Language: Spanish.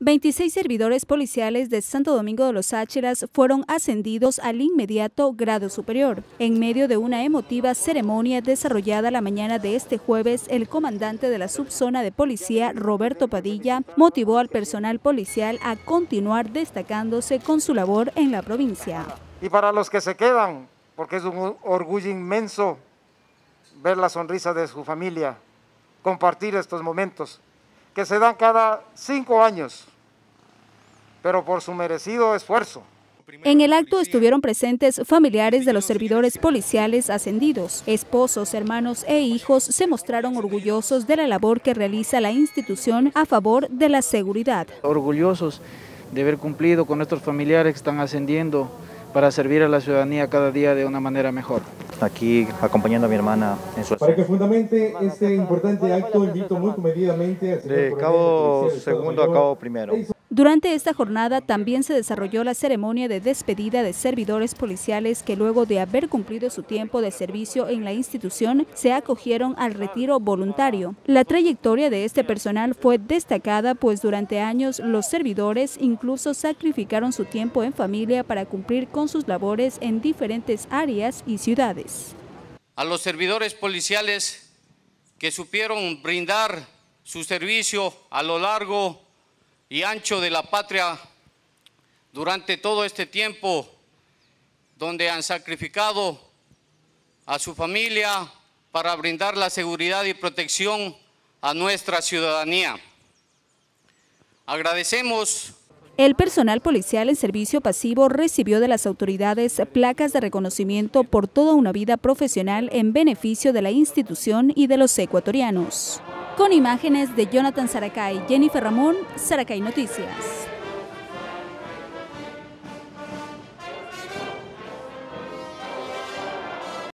26 servidores policiales de Santo Domingo de los Ácheras fueron ascendidos al inmediato grado superior. En medio de una emotiva ceremonia desarrollada la mañana de este jueves, el comandante de la subzona de policía, Roberto Padilla, motivó al personal policial a continuar destacándose con su labor en la provincia. Y para los que se quedan, porque es un orgullo inmenso ver la sonrisa de su familia, compartir estos momentos que se dan cada cinco años, pero por su merecido esfuerzo. En el acto estuvieron presentes familiares de los servidores policiales ascendidos. Esposos, hermanos e hijos se mostraron orgullosos de la labor que realiza la institución a favor de la seguridad. Orgullosos de haber cumplido con nuestros familiares que están ascendiendo para servir a la ciudadanía cada día de una manera mejor. Aquí acompañando a mi hermana en su... Para que fundamente este importante acto, invito muy comedidamente a... De cabo segundo a cabo primero. Durante esta jornada también se desarrolló la ceremonia de despedida de servidores policiales que luego de haber cumplido su tiempo de servicio en la institución se acogieron al retiro voluntario. La trayectoria de este personal fue destacada pues durante años los servidores incluso sacrificaron su tiempo en familia para cumplir con sus labores en diferentes áreas y ciudades. A los servidores policiales que supieron brindar su servicio a lo largo y ancho de la patria durante todo este tiempo donde han sacrificado a su familia para brindar la seguridad y protección a nuestra ciudadanía. Agradecemos el personal policial en servicio pasivo recibió de las autoridades placas de reconocimiento por toda una vida profesional en beneficio de la institución y de los ecuatorianos. Con imágenes de Jonathan Saracay, Jennifer Ramón, Saracay Noticias.